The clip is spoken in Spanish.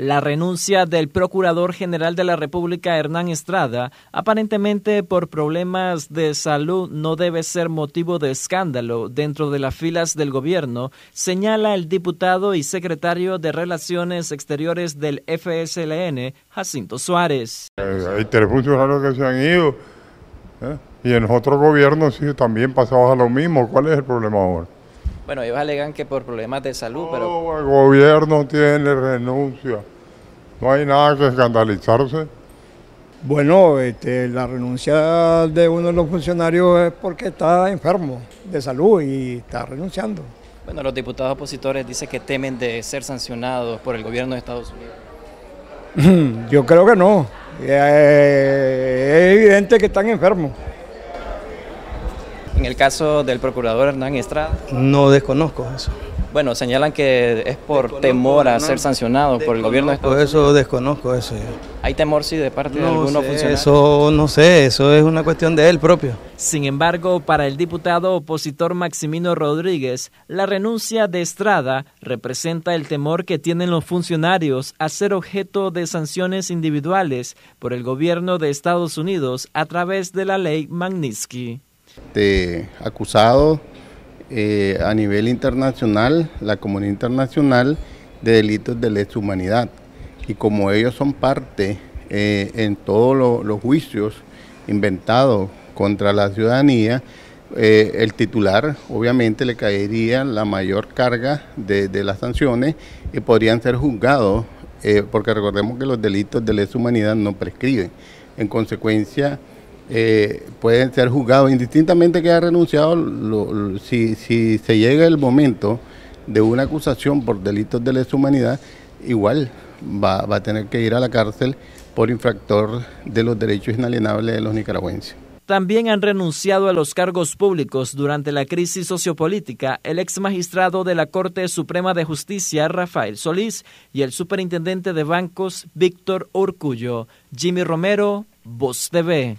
la renuncia del Procurador General de la República, Hernán Estrada, aparentemente por problemas de salud, no debe ser motivo de escándalo dentro de las filas del gobierno, señala el diputado y secretario de Relaciones Exteriores del FSLN, Jacinto Suárez. Eh, hay tres funcionarios que se han ido ¿eh? y en otros gobiernos sí también pasaba lo mismo. ¿Cuál es el problema ahora? Bueno, ellos alegan que por problemas de salud, pero... el gobierno tiene renuncia. No hay nada que escandalizarse. Bueno, este, la renuncia de uno de los funcionarios es porque está enfermo de salud y está renunciando. Bueno, los diputados opositores dicen que temen de ser sancionados por el gobierno de Estados Unidos. Yo creo que no. Es evidente que están enfermos. En el caso del procurador Hernán Estrada. No desconozco eso. Bueno, señalan que es por temor a ser sancionado por el gobierno de Estados Unidos. Eso desconozco eso. ¿Hay temor sí de parte de algunos funcionarios? Eso no sé, eso es una cuestión de él propio. Sin embargo, para el diputado opositor Maximino Rodríguez, la renuncia de Estrada representa el temor que tienen los funcionarios a ser objeto de sanciones individuales por el gobierno de Estados Unidos a través de la ley Magnitsky de acusado eh, a nivel internacional, la comunidad internacional, de delitos de lesa humanidad. Y como ellos son parte eh, en todos los juicios inventados contra la ciudadanía, eh, el titular obviamente le caería la mayor carga de las sanciones y podrían ser juzgados, porque recordemos que los delitos de lesa humanidad no prescriben. En consecuencia, eh, pueden ser juzgados indistintamente que haya renunciado, si, si se llega el momento de una acusación por delitos de lesa humanidad, igual va, va a tener que ir a la cárcel por infractor de los derechos inalienables de los nicaragüenses. También han renunciado a los cargos públicos durante la crisis sociopolítica el ex magistrado de la Corte Suprema de Justicia, Rafael Solís, y el superintendente de bancos, Víctor Orcullo. Jimmy Romero, Voz TV.